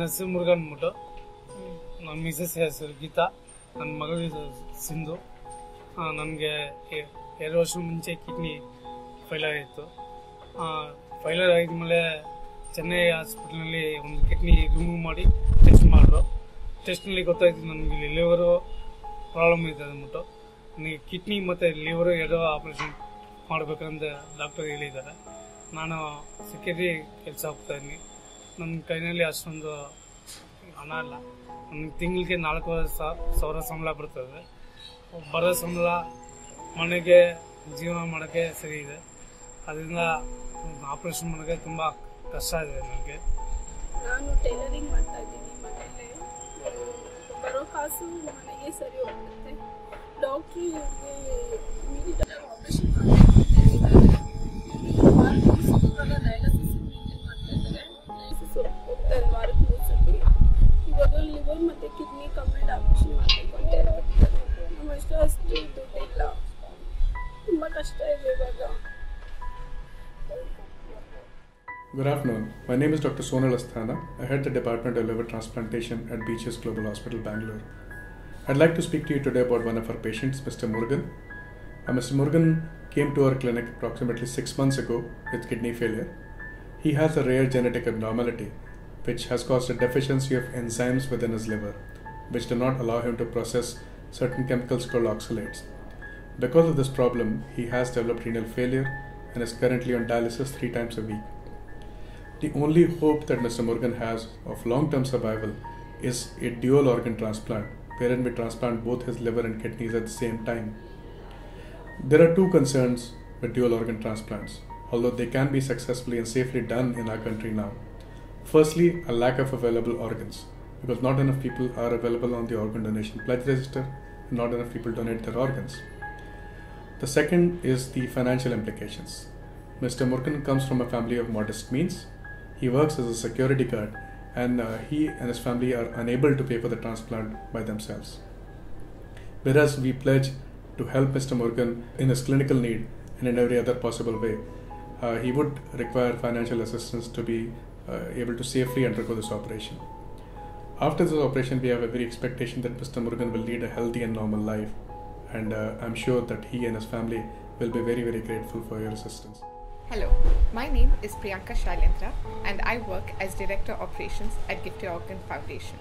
ನನ್ನ ಹೆಸರು ಮುರುಗನ್ ಅಂದ್ಬಿಟ್ಟು ನನ್ನ ಮಿಸಸ್ ಹೆಸರು ಗೀತಾ ನನ್ನ ಮಗಳ ಸಿಂಧು. ನನಗೆ ಎರಡು ವರ್ಷ ಮುಂಚೆ ಕಿಡ್ನಿ ಫೈಲರ್ ಆಯಿತು ಫೈಲರ್ ಆಗಿದ್ಮೇಲೆ ಚೆನ್ನೈ ಹಾಸ್ಪಿಟ್ಲಲ್ಲಿ ಒಂದು ಕಿಡ್ನಿ ರಿಮೂವ್ ಮಾಡಿ ಟೆಸ್ಟ್ ಮಾಡಿದ್ರು. ಟೆಸ್ಟ್ನಲ್ಲಿ ಗೊತ್ತಾಯ್ತು ನನಗೆ ಲಿವರು ಪ್ರಾಬ್ಲಮ್ ಇದೆ ಅಂದ್ಬಿಟ್ಟು. ನನಗೆ ಕಿಡ್ನಿ ಮತ್ತು ಲಿವರು ಎರಡು ಆಪ್ರೇಷನ್ ಮಾಡಬೇಕಂತ ಡಾಕ್ಟರ್ ಹೇಳಿದ್ದಾರೆ. ನಾನು ಸೆಕ್ಯೂರಿಟಿ ಕೆಲಸ ಹೋಗ್ತಾ ಇದ್ದೀನಿ. ನನ್ನ ಕೈನಲ್ಲಿ ಅಷ್ಟೊಂದು ಹಣ ಇಲ್ಲ ನನಗೆ ತಿಂಗಳಿಗೆ ನಾಲ್ಕು ಸಾವಿರ ಸಂಬಳ ಬರ್ತದೆ. ಬರೋ ಸಂಬಳ ಮನೆಗೆ, ಜೀವನ ಮಾಡೋಕ್ಕೆ ಸರಿ ಇದೆ. ಅದರಿಂದ ಆಪ್ರೇಷನ್ ಮಾಡೋಕ್ಕೆ ತುಂಬ ಕಷ್ಟ ಇದೆ ನನಗೆ. ನಾನು ಟೈಲರಿಂಗ್ ಮಾಡ್ತಾ ಇದ್ದೀನಿ ಮನೆಯಲ್ಲೇ. ಬರೋ ಕಾಸು ಮನೆಗೆ ಸರಿ ಹೋಗುತ್ತೆ. ಡಾಕ್ಟ್ರಿಗೆ operation Good afternoon. My name is Dr. Sonal Asthana. I head the Department of Liver Transplantation at BGS Global Hospital, Bangalore. I'd like to speak to you today about one of our patients, Mr. Murugan. Uh, Mr. Murugan came to our clinic approximately six months ago with kidney failure. He has a rare genetic abnormality which has caused a deficiency of enzymes within his liver, which do not allow him to process certain chemicals called oxalates. Because of this problem, he has developed renal failure and is currently on dialysis three times a week. The only hope that Mr. Murugan has of long term survival is a dual organ transplant, wherein we transplant both his liver and kidneys at the same time. There are two concerns with dual organ transplants, although they can be successfully and safely done in our country now. Firstly, a lack of available organs, because not enough people are available on the organ donation pledge register, and not enough people donate their organs. The second is the financial implications. Mr. Murugan comes from a family of modest means. He works as a security guard, and uh, he and his family are unable to pay for the transplant by themselves. Whereas we pledge to help Mr. Murugan in his clinical need and in every other possible way, uh, he would require financial assistance to be uh, able to safely undergo this operation. After this operation, we have every expectation that Mr. Murugan will lead a healthy and normal life, and uh, I'm sure that he and his family will be very, very grateful for your assistance. Hello, my name is Priyanka Shailendra and I work as Director Operations at Gift Your Organ Foundation.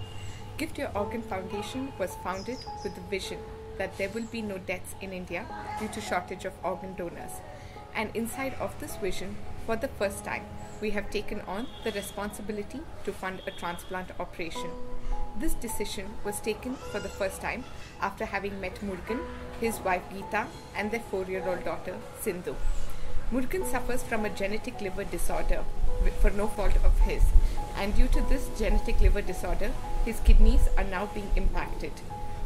Gift Your Organ Foundation was founded with the vision that there will be no deaths in India due to shortage of organ donors. And inside of this vision, for the first time, we have taken on the responsibility to fund a transplant operation. This decision was taken for the first time after having met Murugan, his wife Geeta, and their four year old daughter Sindhu. Murugan suffers from a genetic liver disorder for no fault of his, and due to this genetic liver disorder, his kidneys are now being impacted.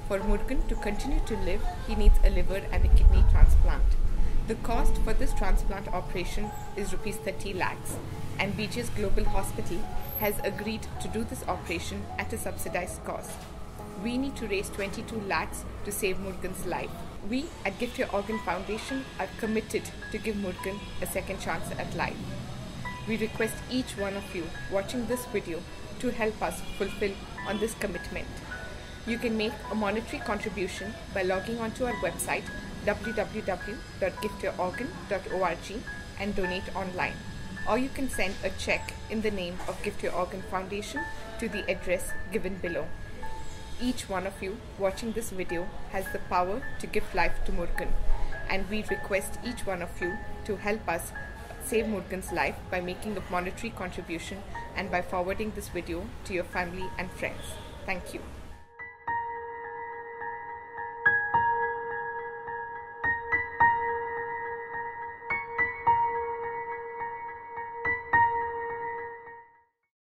For Murugan to continue to live, he needs a liver and a kidney transplant. The cost for this transplant operation is rupees 30 lakhs, and BGS Global Hospital has agreed to do this operation at a subsidized cost. We need to raise 22 lakhs to save Murugan's life. We at Gift Your Organ Foundation are committed to give Murugan a second chance at life. We request each one of you watching this video to help us fulfill on this commitment. You can make a monetary contribution by logging onto our website www.giftyourorgan.org and donate online. Or you can send a check in the name of Gift Your Organ Foundation to the address given below. Each one of you watching this video has the power to give life to Murugan, and we request each one of you to help us save Murugan's life by making a monetary contribution and by forwarding this video to your family and friends. Thank you.